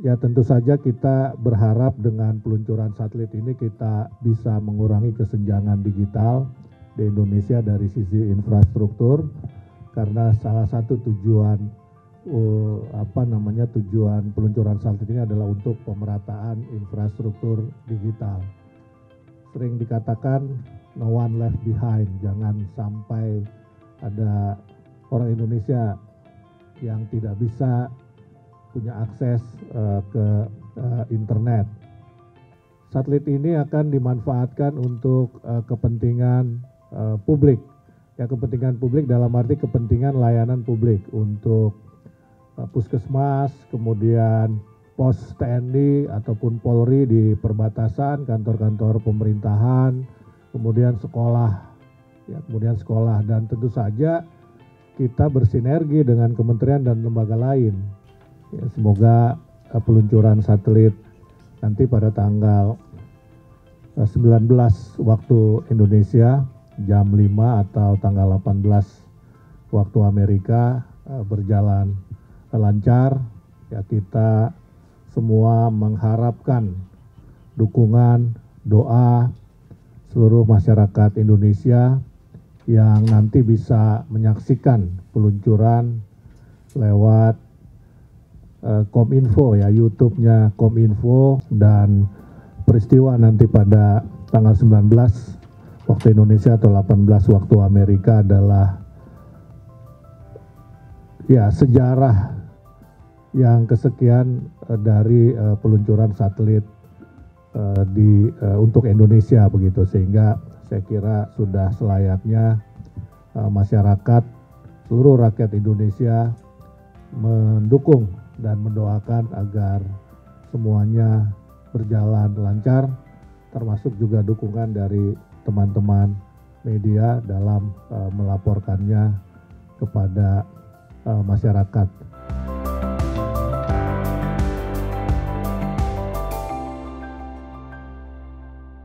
Ya tentu saja kita berharap dengan peluncuran satelit ini kita bisa mengurangi kesenjangan digital di Indonesia dari sisi infrastruktur karena salah satu tujuan uh, apa namanya tujuan peluncuran satelit ini adalah untuk pemerataan infrastruktur digital. Sering dikatakan no one left behind, jangan sampai ada orang Indonesia yang tidak bisa punya akses uh, ke uh, internet. Satelit ini akan dimanfaatkan untuk uh, kepentingan uh, publik. Ya kepentingan publik dalam arti kepentingan layanan publik untuk uh, puskesmas, kemudian pos TNI ataupun Polri di perbatasan, kantor-kantor pemerintahan, kemudian sekolah, ya kemudian sekolah dan tentu saja kita bersinergi dengan kementerian dan lembaga lain semoga uh, peluncuran satelit nanti pada tanggal uh, 19 waktu Indonesia jam 5 atau tanggal 18 waktu Amerika uh, berjalan lancar. Ya kita semua mengharapkan dukungan, doa seluruh masyarakat Indonesia yang nanti bisa menyaksikan peluncuran lewat Kominfo ya YouTube-nya Kominfo dan peristiwa nanti pada tanggal 19 waktu Indonesia atau 18 waktu Amerika adalah ya sejarah yang kesekian uh, dari uh, peluncuran satelit uh, di uh, untuk Indonesia begitu. Sehingga saya kira sudah selayaknya uh, masyarakat seluruh rakyat Indonesia mendukung dan mendoakan agar semuanya berjalan lancar, termasuk juga dukungan dari teman-teman media dalam uh, melaporkannya kepada uh, masyarakat.